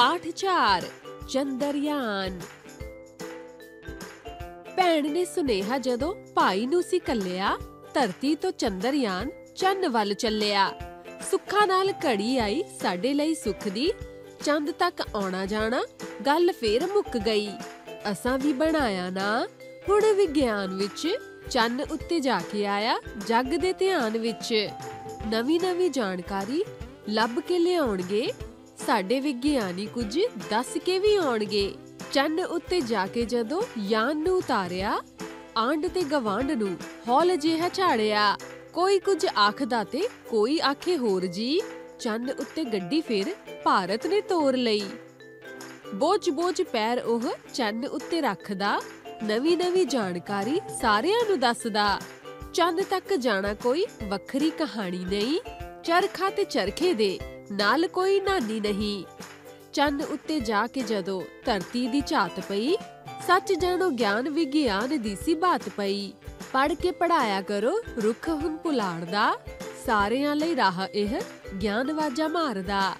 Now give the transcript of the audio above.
ਪਾਠ 4 ਚੰਦਰਯਾਨ ਭੈਣ ਨੇ ਸੁਨੇਹਾ ਜਦੋਂ ਭਾਈ ਨੂੰ ਸੀ ਕੱਲਿਆ ਧਰਤੀ ਤੋਂ ਚੰਦਰਯਾਨ ਚੰਨ ਵੱਲ ਚੱਲਿਆ ਸੁੱਖਾਂ ਨਾਲ ਘੜੀ ਆਈ ਸਾਡੇ ਲਈ ਸੁੱਖ ਦੀ ਚੰਦ ਤੱਕ ਆਉਣਾ ਜਾਣਾ ਗੱਲ ਫੇਰ ਮੁੱਕ ਗਈ ਅਸਾਂ ਵੀ ਬਣਾਇਆ ਨਾ ਹੁਣ ਵਿਗਿਆਨ ਵਿੱਚ ਚੰਨ ਉੱਤੇ ਜਾ ਕੇ ਆਇਆ ਜੱਗ ਦੇ ਧਿਆਨ ਵਿੱਚ ਨਵੀਂ ਨਵੀਂ ਜਾਣਕਾਰੀ ਲੱਭ ਕੇ ਲਿਆਉਣਗੇ ਸਾਡੇ ਵਿਗਿਆਨੀ ਕੁਝ ਦੱਸ ਕੇ ਵੀ ਆਉਣਗੇ। ਚੰਨ ਉੱਤੇ ਜਾ ਕੇ ਜਦੋਂ ਯਾਨ ਨੂੰ ਉਤਾਰਿਆ, ਆਂਡ ਤੇ ਗਵਾਂਡ ਨੂੰ ਹੌਲ ਜਿਹਾ ਝਾੜਿਆ। ਕੋਈ ਕੁਝ ਆਖਦਾ ਤੇ ਕੋਈ ਆਖੇ ਹੋਰ ਜੀ, ਚੰਨ ਉੱਤੇ ਗੱਡੀ ਫੇਰ ਭਾਰਤ ਨੇ ਤੋਰ ਲਈ। ਬੋਝ ਬੋਝ ਪੈਰ ਉਹ ਚੰਨ ਉੱਤੇ ਰੱਖਦਾ ਨਵੀਂ ਨਵੀਂ ਜਾਣਕਾਰੀ ਸਾਰਿਆਂ ਨੂੰ ਦੱਸਦਾ। ਚੰਦ ਤੱਕ ਜਾਣਾ ਕੋਈ ਵੱਖਰੀ ਕਹਾਣੀ ਨਹੀਂ, ਚਰਖਾ ਤੇ ਚਰਖੇ ਦੇ। ਨਾਲ ਕੋਈ ਨਾਨੀ ਨਹੀਂ। ਚੰਨ ਉੱਤੇ ਜਾ ਕੇ ਜਦੋਂ ਧਰਤੀ ਦੀ ਝਾਤ ਪਈ, ਸੱਚ ਜਾਣੋ ਗਿਆਨ ਵਿਗਿਆਨ ਦੀ ਸੀ ਬਾਤ ਪਈ। ਪੜ ਕੇ ਪੜਾਇਆ ਕਰੋ, ਰੁੱਖ ਹੁਣ ਪੁਲਾੜਦਾ, ਸਾਰਿਆਂ ਲਈ ਰਾਹ ਇਹ, ਗਿਆਨ ਵਾਜਾ ਮਾਰਦਾ।